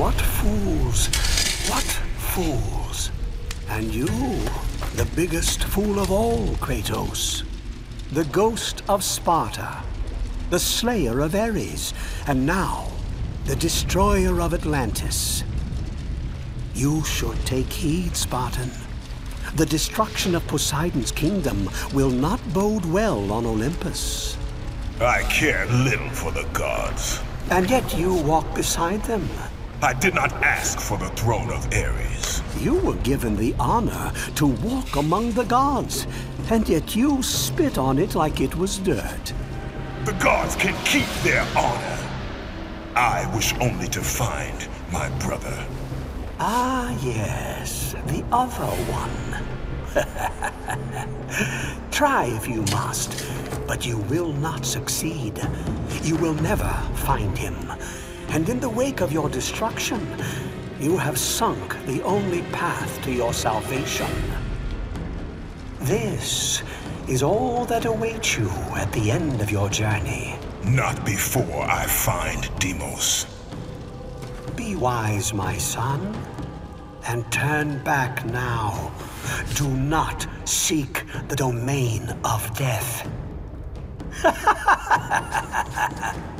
What fools! What fools! And you, the biggest fool of all, Kratos. The ghost of Sparta, the slayer of Ares, and now, the destroyer of Atlantis. You should take heed, Spartan. The destruction of Poseidon's kingdom will not bode well on Olympus. I care little for the gods. And yet you walk beside them. I did not ask for the throne of Ares. You were given the honor to walk among the gods, and yet you spit on it like it was dirt. The gods can keep their honor. I wish only to find my brother. Ah, yes, the other one. Try if you must, but you will not succeed. You will never find him. And in the wake of your destruction, you have sunk the only path to your salvation. This is all that awaits you at the end of your journey. Not before I find Deimos. Be wise, my son, and turn back now. Do not seek the domain of death.